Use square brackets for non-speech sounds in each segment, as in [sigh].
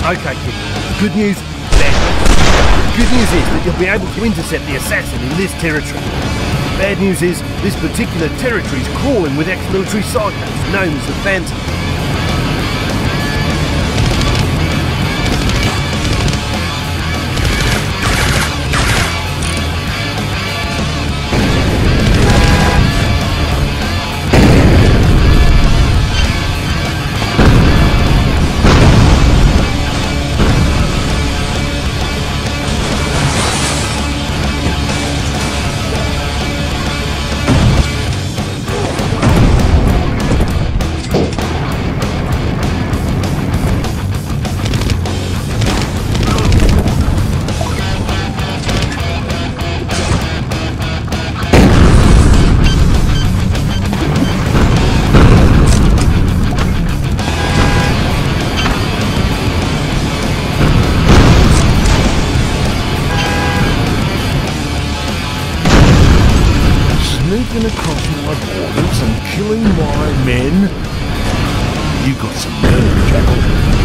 Okay, kid. Good news, bad news. Good news is that you'll be able to intercept the assassin in this territory. Bad news is this particular territory is crawling with ex-military psychos known as the Phantom. Borders and killing my men? You got some nerve, Jackal.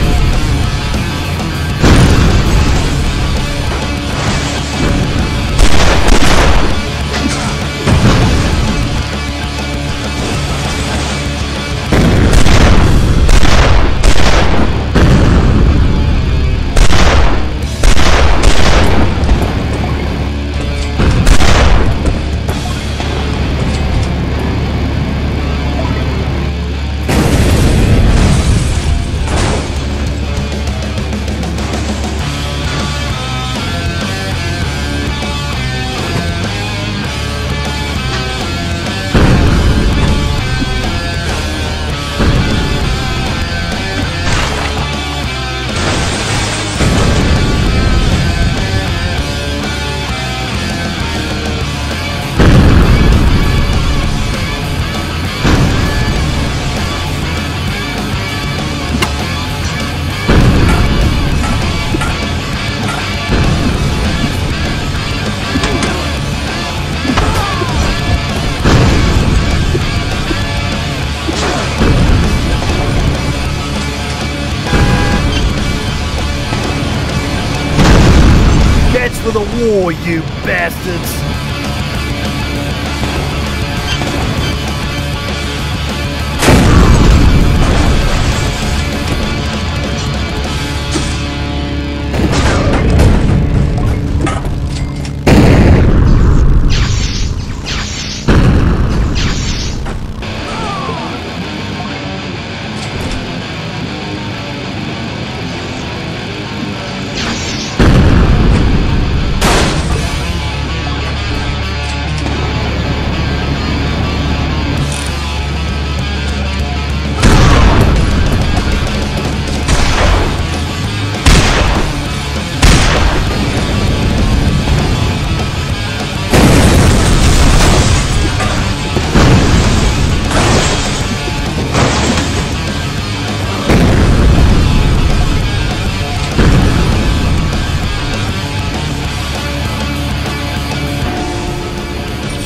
The war, you bastards!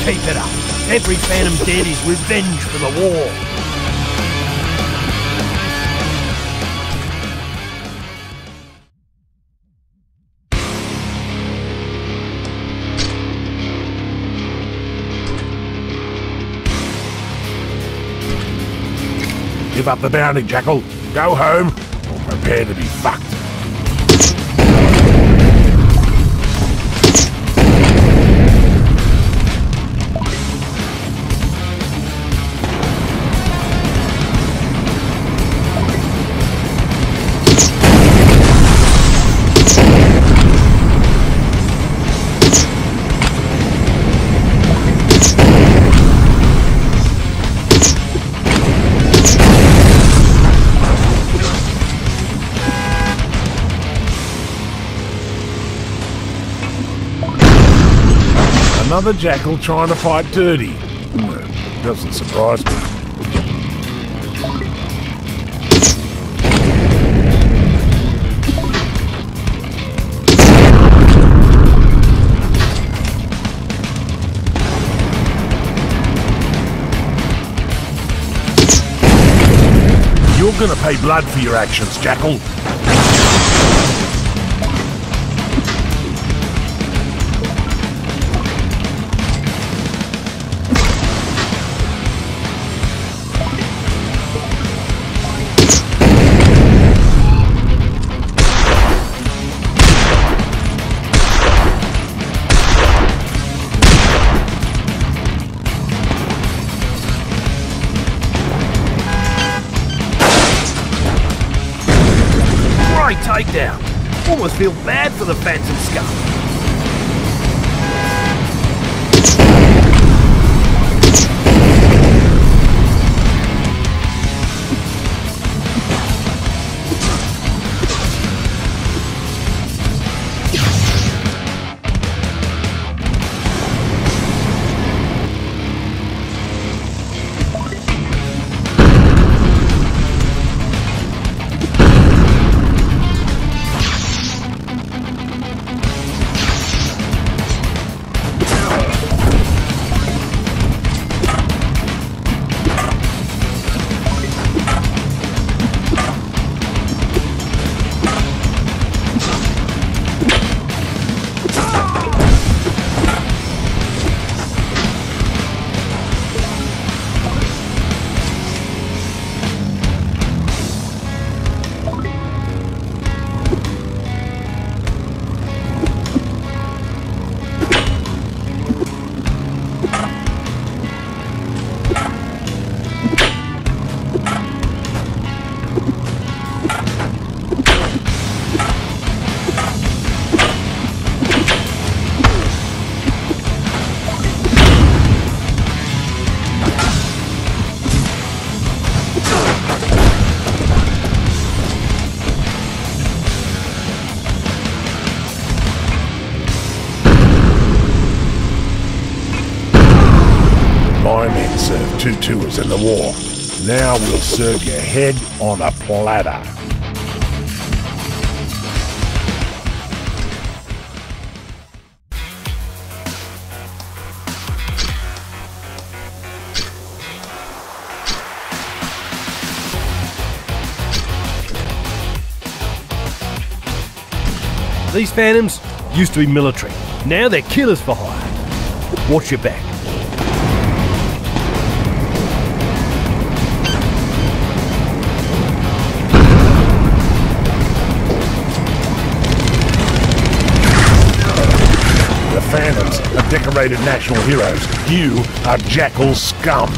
Keep it up. Every Phantom dead is revenge for the war. Give up the bounty, Jackal. Go home or prepare to be fucked. Another jackal trying to fight dirty. Doesn't surprise me. You're gonna pay blood for your actions, Jackal. Breakdown. Almost feel bad for the Phantom Scum. Two tours in the war. Now we'll serve your head on a platter. These Phantoms used to be military. Now they're killers for hire. Watch your back. Decorated national heroes. You are Jackal scum.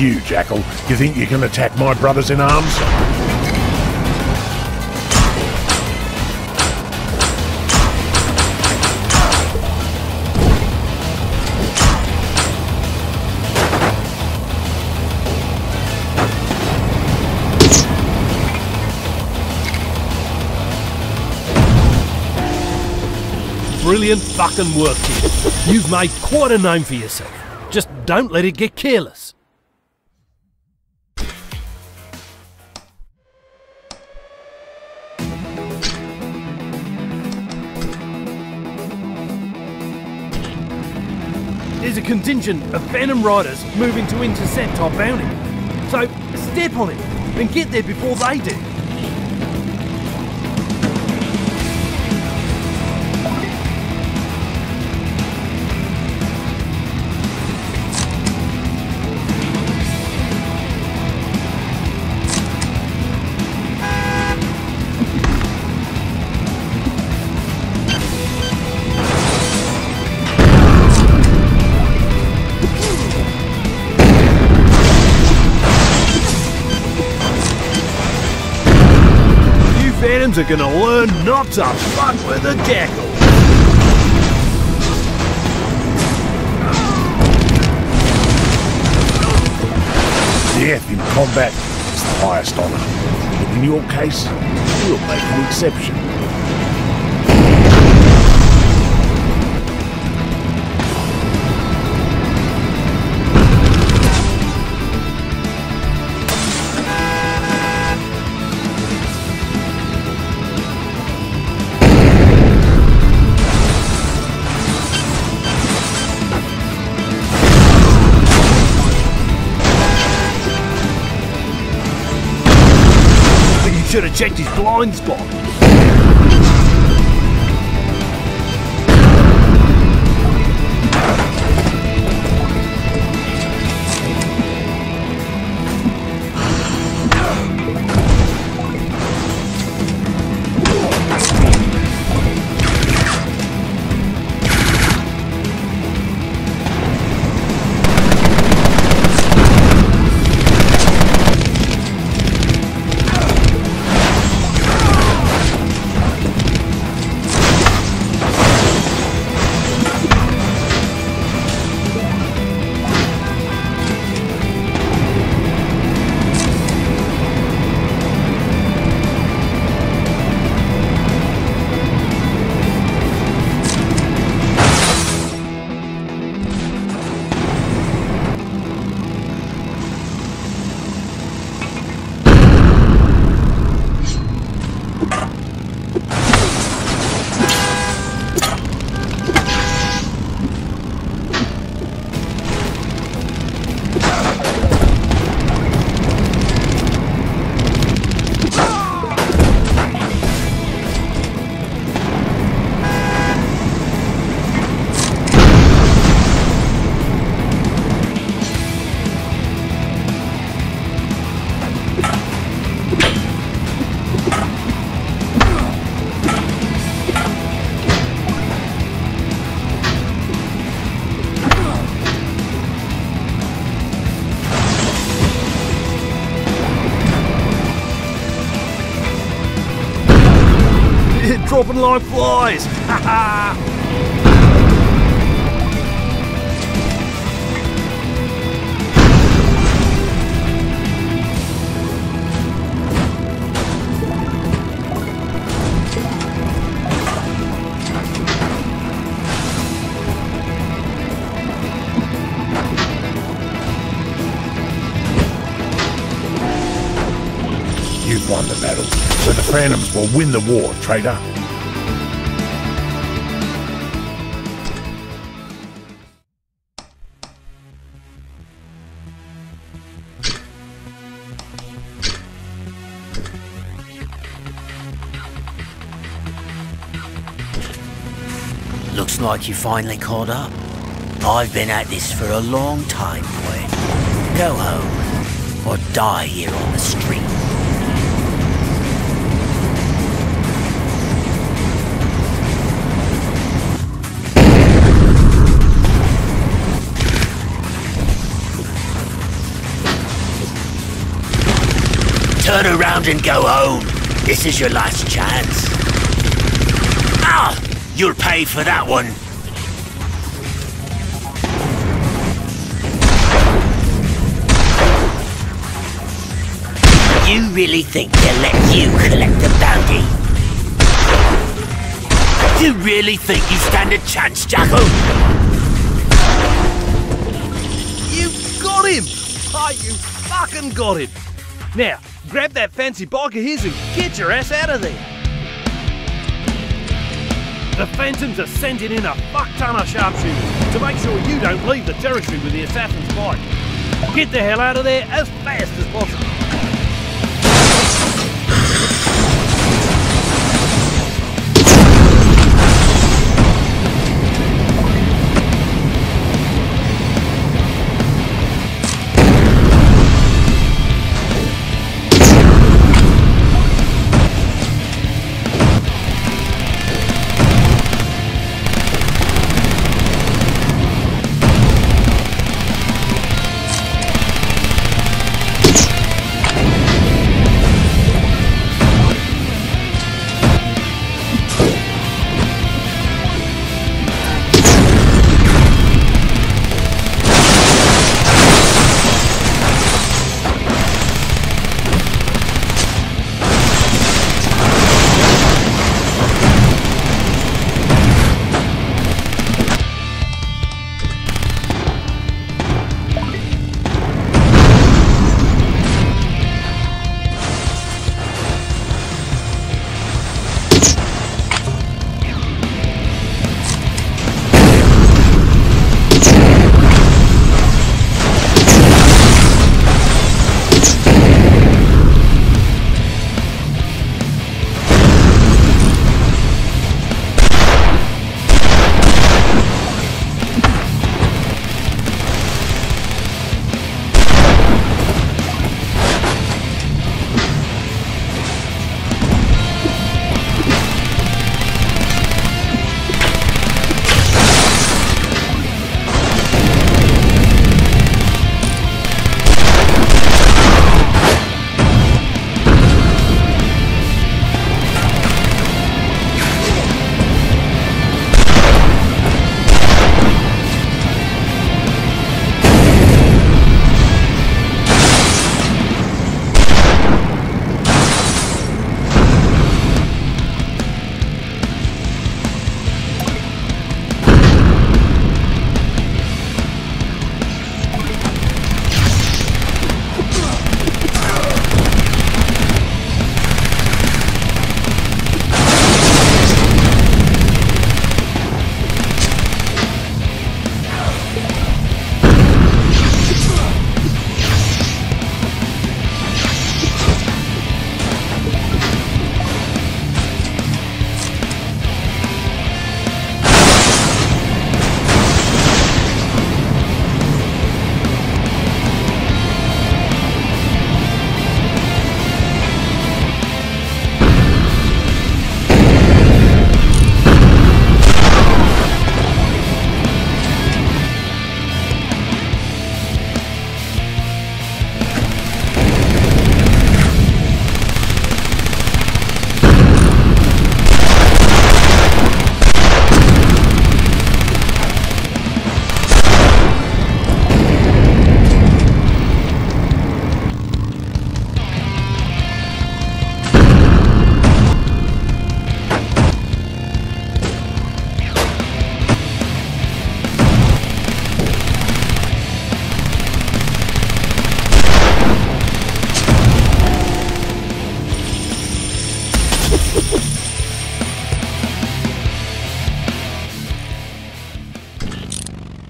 You, Jackal. You think you can attack my brothers in arms? Brilliant fucking work, kid. You've made quite a name for yourself. Just don't let it get careless. A contingent of Phantom Riders moving to intercept our bounty. So step on it and get there before they do. Are gonna learn not to fuck with the jackal. Death in combat is the highest honour. But in your case, we'll make an exception. Should have checked his blind spot. Dropping like flies. Ha ha. You've won the battle, so the Phantoms will win the war, traitor. Like you finally caught up. I've been at this for a long time, boy. Go home, or die here on the street. Turn around and go home. This is your last chance. Ah! You'll pay for that one. You really think they'll let you collect the bounty? You really think you stand a chance, Jackal? You got him! Oh, you fucking got him! Now, grab that fancy bike of his and get your ass out of there! The Phantoms are sending in a fuck ton of sharpshooters to make sure you don't leave the territory with the assassin's bike. Get the hell out of there as fast as possible.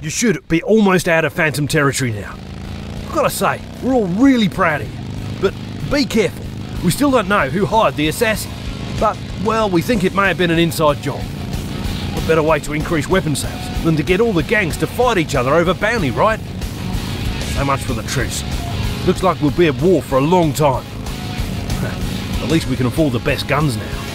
You should be almost out of Phantom territory now. I've got to say, we're all really proud of you. But be careful. We still don't know who hired the assassin. But, well, we think it may have been an inside job. What better way to increase weapon sales than to get all the gangs to fight each other over bounty, right? So much for the truce. Looks like we'll be at war for a long time. [laughs] At least we can afford the best guns now.